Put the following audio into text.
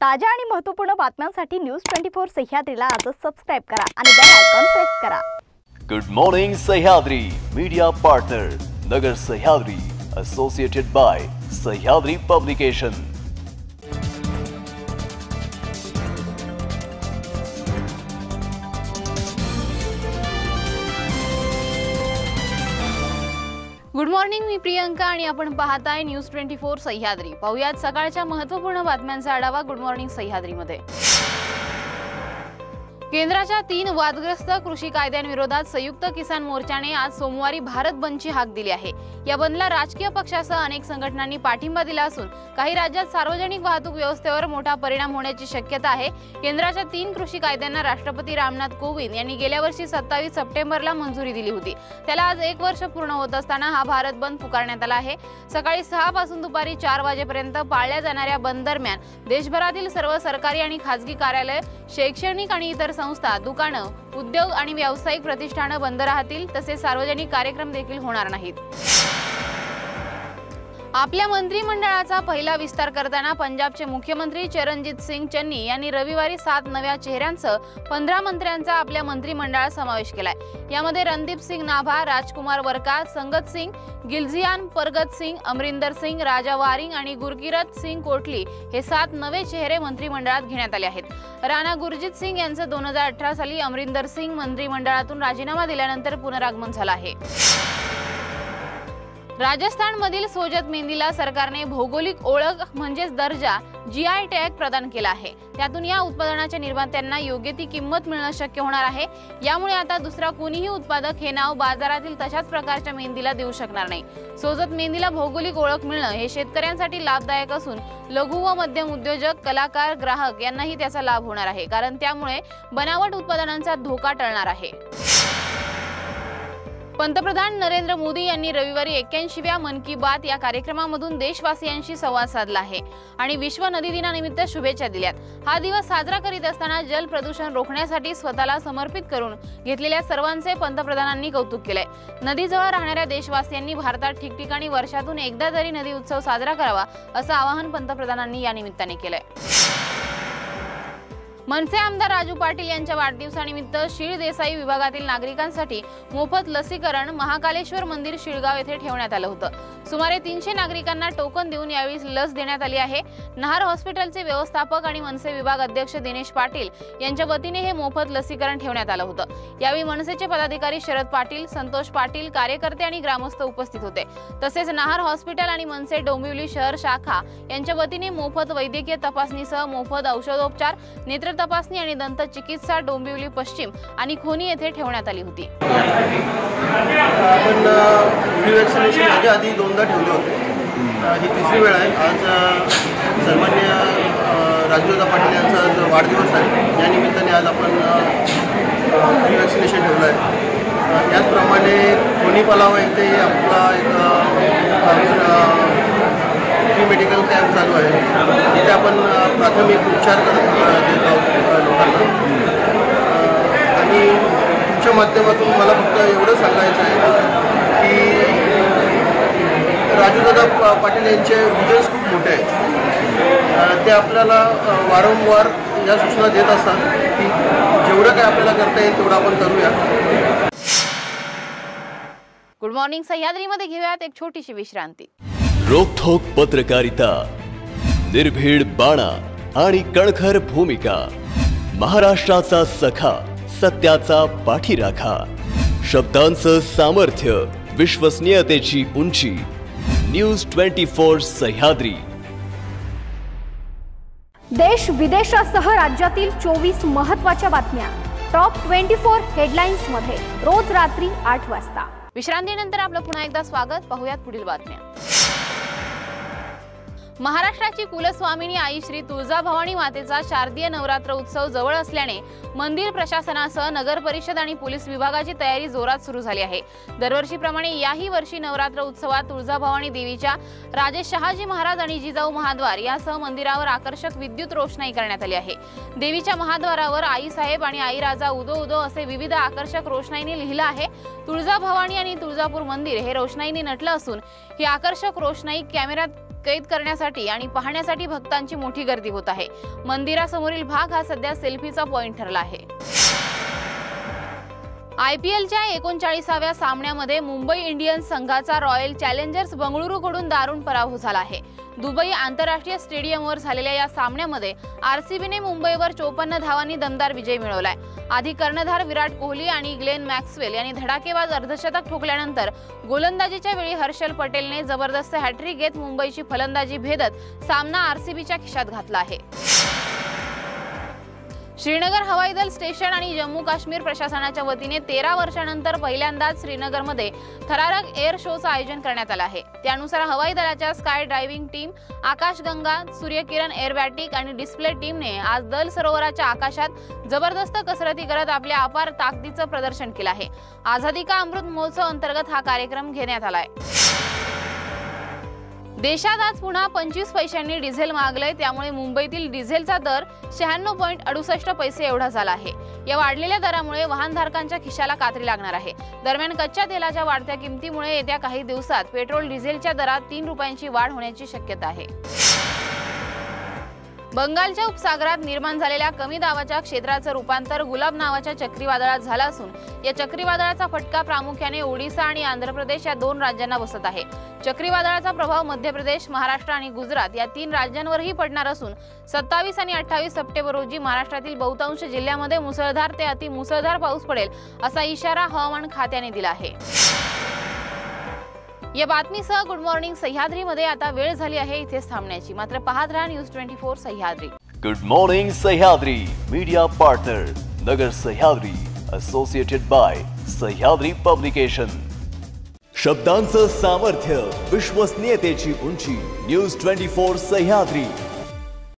ताज्या आणि महत्त्वपूर्ण बातम्यांसाठी न्यूज ट्वेंटी फोर सह्याद्रीला आजच सबस्क्राईब करा आणि बेल आयकॉन प्रेस करा. Good morning Sahyadri. Media partner Nagar Sahyadri associated by Sahyadri publication morning मी प्रियंका आणि आपण पाहताय न्यूज ट्वेंटी फोर सह्याद्री. पाहुयात सकाळच्या महत्त्वपूर्ण बातम्यांचा आढावा गुड मॉर्निंग सह्याद्रीमध्ये. केंद्राच्या तीन वादग्रस्त कृषी कायद्यांविरोधात संयुक्त किसान मोर्चाने आज सोमवारी भारत बंदची हाक दिली आहे. या बंदला राजकीय पक्षासह अनेक संघटनांनी पाठिंबा दिला असून काही राज्यात सार्वजनिक वाहतूक व्यवस्थेवर मोठा परिणाम होण्याची शक्यता आहे. केंद्राच्या तीन कृषी कायद्यांना राष्ट्रपती रामनाथ कोविंद यांनी गेल्या वर्षी सत्तावीस सप्टेंबरला मंजुरी दिली होती. त्याला आज एक वर्ष पूर्ण होत असताना हा भारत बंद पुकारण्यात आला आहे. सकाळी सहा पासून दुपारी चार वाजेपर्यंत पाळल्या जाणाऱ्या बंद दरम्यान देशभरातील सर्व सरकारी आणि खासगी कार्यालय शैक्षणिक आणि इतर संस्था दुकानं उद्योग आणि व्यावसायिक प्रतिष्ठानं बंद राहतील तसेच सार्वजनिक कार्यक्रम देखील होणार नाहीत. आपल्या मंत्रिमंडळाचा पहिला विस्तार करताना पंजाबचे मुख्यमंत्री चरणजित सिंग चन्नी यांनी रविवारी सात नव्या चेहऱ्यांसह पंधरा मंत्र्यांचा आपल्या मंत्रिमंडळात समावेश केलाय. यामध्ये रणदीप सिंग नाभा राजकुमार वरका संगत सिंग गिलझियान परगत सिंग अमरिंदर सिंग राजा वारिंग आणि गुरकिरत सिंग कोटली हे सात नवे चेहरे मंत्रिमंडळात घेण्यात आले आहेत. राणा गुरजित सिंग यांचं दोन हजार अठरा साली अमरिंदर सिंग मंत्रिमंडळातून राजीनामा दिल्यानंतर पुनरागमन झालं आहे. राजस्थानमधील सोजत मेंदीला सरकारने भौगोलिक ओळख म्हणजेच दर्जा जी आय टॅग प्रदान केला आहे. त्यातून या उत्पादनाच्या निर्मात्यांना योग्य ती किंमत मिळणं शक्य होणार आहे. यामुळे आता दुसरा कोणीही उत्पादक हे नाव बाजारातील तशाच प्रकारच्या मेहंदीला देऊ शकणार नाही. सोजत मेहंदीला भौगोलिक ओळख मिळणं हे शेतकऱ्यांसाठी लाभदायक असून लघु व मध्यम उद्योजक कलाकार ग्राहक यांनाही त्याचा लाभ होणार आहे. कारण त्यामुळे बनावट उत्पादनांचा धोका टळणार आहे. पंतप्रधान नरेंद्र मोदी यांनी रविवारी एक्क्याऐंशीव्या मन की बात या कार्यक्रमामधून देशवासियांशी संवाद साधला आहे आणि विश्व नदी दिनानिमित्त शुभेच्छा दिल्यात. हा दिवस साजरा करीत असताना जल प्रदूषण रोखण्यासाठी स्वतःला समर्पित करून घेतलेल्या सर्वांचे पंतप्रधानांनी कौतुक केलंय. नदीजवळ राहणाऱ्या देशवासियांनी भारतात ठिकठिकाणी वर्षातून एकदा तरी नदी उत्सव साजरा करावा असं आवाहन पंतप्रधानांनी या निमित्ताने केलंय. मनसे आमदार राजू पाटील यांच्या वाढदिवसानिमित्त शीळ देसाई विभागातील नागरिकांसाठी मोफत लसीकरण महाकालेश्वर मंदिर शिळगाव येथे ठेवण्यात आलं होतं. सुमारे तीनशे नागरिकांना टोकन देऊन यावेळी लस देण्यात आली आहे. नहार हॉस्पिटलचे व्यवस्थापक आणि मनसे विभाग अध्यक्ष दिनेश पाटील यांच्या वतीने हे मोफत लसीकरण ठेवण्यात आलं होतं. यावेळी मनसेचे पदाधिकारी शरद पाटील संतोष पाटील कार्यकर्ते आणि ग्रामस्थ उपस्थित होते. तसेच नहार हॉस्पिटल आणि मनसे डोंबिवली शहर शाखा यांच्या वतीने मोफत वैद्यकीय तपासणीसह मोफत औषधोपचार नेत्र तपासणी आणि दंत चिकित्सा डोंबिवली पश्चिम आणि खोनी येथे ठेवण्यात आली होती. आपण दोनदा ठेवले होते. ही तिसरी वेळ आहे. आज सन्मान्य अ, पाटील यांचा जो वाढदिवस आहे या निमित्ताने आज आपण फ्री वॅक्सिनेशन ठेवलं आहे. त्याचप्रमाणे कोणी पलावा ते आपला एक फ्री मेडिकल कॅम्प चालू आहे. तिथे आपण प्राथमिक उपचार करत देत आहोत लोकांना. आणि तुमच्या माध्यमातून मला फक्त एवढं सांगायचं आहे राजूदादा पाटील यांचे विजन्स खूप मोठे आहेत. ते आपल्याला वारंवार या सूचना देत असतात की जेवढं काय आपल्याला करता येईल तेवढं आपण करूया. गुड मॉर्निंग सह्याद्रीमध्ये घेऊयात एक छोटीशी विश्रांती. रोखोक पत्रकारिता निर्भीड बाणा आणि कणखर भूमिका महाराष्ट्राचा सखा सत्याचा पाठीराखा शब्दांचं सामर्थ्य विश्वसनीयतेची उंची न्यूज ट्वेंटी फोर सह्याद्री. देश विदेशासह राज्यातील चोवीस महत्त्वाच्या बातम्या. टॉप ट्वेंटी फोर हेडलाईन्समध्ये रोज रात्री आठ वाजता. विश्रांतीनंतर आपलं पुन्हा एकदा स्वागत. पाहूयात पुढील बातम्या. महाराष्ट्राची कुलस्वामिनी आई श्री तुळजाभवानी मातेचा शारदीय नवरात्र उत्सव जवळ असल्याने मंदिर प्रशासनासह नगर परिषद आणि पोलीस विभागाची तयारी जोरात सुरू झाली आहे. दरवर्षीप्रमाणे याही वर्षी नवरात्र उत्सवात तुळजाभवानी देवीच्या राजे शहाजी महाराज आणि जिजाऊ महाद्वार यासह मंदिरावर आकर्षक विद्युत रोषणाई करण्यात आली आहे. देवीच्या महाद्वारावर आई साहेब आणि आई राजा उदो उदो असे विविध आकर्षक रोषणाईने लिहिलं आहे. तुळजाभवानी आणि तुळजापूर मंदिर हे रोषणाईने नटलं असून ही आकर्षक रोषणाई कॅमेऱ्यात कैद करण्यासाठी आणि पाहण्यासाठी भक्तांची मोठी गर्दी होत आहे. मंदिरासमोरील भाग हा सध्या सेल्फीचा पॉइंट ठरला आहे. आय पी एलच्या एकोणचाळीसाव्या सामन्यामध्ये मुंबई इंडियन्स संघाचा रॉयल चॅलेंजर्स बंगळुरूकडून दारुण पराभव झाला आहे. दुबई आंतरराष्ट्रीय स्टेडियमवर झालेल्या या सामन्यामध्ये आरसीबीने मुंबईवर चोपन्न धावांनी दमदार विजय मिळवलाय. आधी कर्णधार विराट कोहली आणि ग्लेन मॅक्सवेल यांनी धडाकेबाज अर्धशतक ठोकल्यानंतर गोलंदाजीच्या वेळी हर्षल पटेलने जबरदस्त हॅट्रिक घेत मुंबईची फलंदाजी भेदत सामना आरसीबीच्या खिशात घातला आहे. श्रीनगर हवाई दल स्टेशन आणि जम्मू काश्मीर प्रशासनाच्या वतीने तेरा वर्षानंतर पहिल्यांदाच श्रीनगरमध्ये थरारक एअर शोचं आयोजन करण्यात आलं आहे. त्यानुसार हवाई दलाच्या स्काय ड्रायव्हिंग टीम आकाशगंगा सूर्यकिरण एअरबॅटिक आणि डिस्प्ले टीमने आज दल सरोवराच्या आकाशात जबरदस्त कसरती करत आपल्या अपार ताकदीचं प्रदर्शन केलं आहे. आझादी का अमृत महोत्सव अंतर्गत हा कार्यक्रम घेण्यात आला आहे देशात आज पुन्हा पंचवीस पैशांनी डिझेल मागलंय त्यामुळे मुंबईतील डिझेलचा दर शहाण्णव पॉईंट अडुसष्ट पैसे एवढा झाला आहे. या वाढलेल्या दरामुळे वाहनधारकांच्या खिशाला कात्री लागणार आहे. दरम्यान कच्च्या तेलाच्या वाढत्या किमतीमुळे येत्या काही दिवसात पेट्रोल डिझेलच्या दरात तीन रुपयांची वाढ होण्याची शक्यता आहे. बंगालच्या उपसागरात निर्माण झालेल्या कमी दाबाच्या क्षेत्राचं रूपांतर गुलाब नावाच्या चक्रीवादळात झालं असून या चक्रीवादळाचा फटका प्रामुख्याने ओडिसा आणि आंध्र प्रदेश या दोन राज्यांना बसत आहे. चक्रीवादळाचा प्रभाव मध्य प्रदेश महाराष्ट्र आणि गुजरात या तीन राज्यांवरही पडणार असून सत्तावीस आणि अठ्ठावीस सप्टेंबर रोजी महाराष्ट्रातील बहुतांश जिल्ह्यामध्ये मुसळधार ते अति मुसळधार पाऊस पडेल असा इशारा हवामान खात्याने दिला आहे. या बातमीसह गुड मॉर्निंग सह्याद्रीमध्ये. आता वेळ झाली आहे इथेच थांबण्याची. मात्र पाहत राहा news twenty four Sahyadri. Good morning Sahyadri media partner Nagar Sahyadri associated by Sahyadri publication. शब्दांचं सामर्थ्य विश्वसनीयतेची उंची न्यूज ट्वेंटी फोर सह्याद्री.